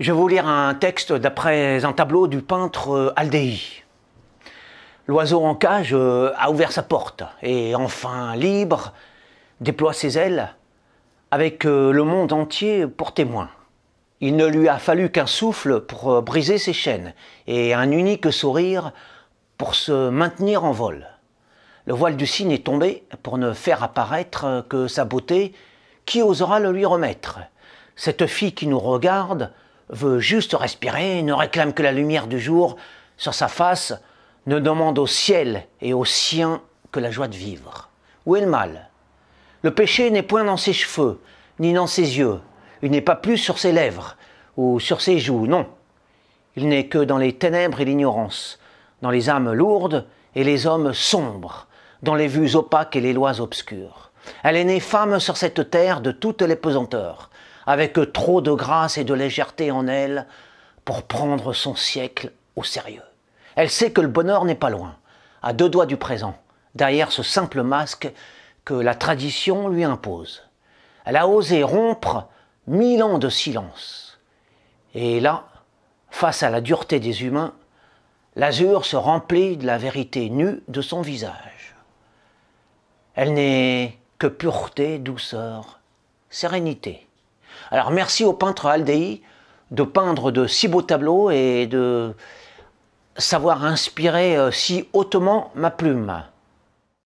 Je vais vous lire un texte d'après un tableau du peintre Aldéi. L'oiseau en cage euh, a ouvert sa porte et enfin libre déploie ses ailes avec euh, le monde entier pour témoin. Il ne lui a fallu qu'un souffle pour euh, briser ses chaînes et un unique sourire pour se maintenir en vol. Le voile du cygne est tombé pour ne faire apparaître que sa beauté. Qui osera le lui remettre? Cette fille qui nous regarde veut juste respirer, ne réclame que la lumière du jour sur sa face, ne demande au ciel et aux siens que la joie de vivre. Où est le mal? Le péché n'est point dans ses cheveux, ni dans ses yeux, il n'est pas plus sur ses lèvres ou sur ses joues, non. Il n'est que dans les ténèbres et l'ignorance, dans les âmes lourdes et les hommes sombres, dans les vues opaques et les lois obscures. Elle est née femme sur cette terre de toutes les pesanteurs, avec trop de grâce et de légèreté en elle pour prendre son siècle au sérieux. Elle sait que le bonheur n'est pas loin, à deux doigts du présent, derrière ce simple masque que la tradition lui impose. Elle a osé rompre mille ans de silence. Et là, face à la dureté des humains, l'azur se remplit de la vérité nue de son visage. Elle n'est que pureté, douceur, sérénité. Alors merci au peintre Aldei de peindre de si beaux tableaux et de savoir inspirer euh, si hautement ma plume.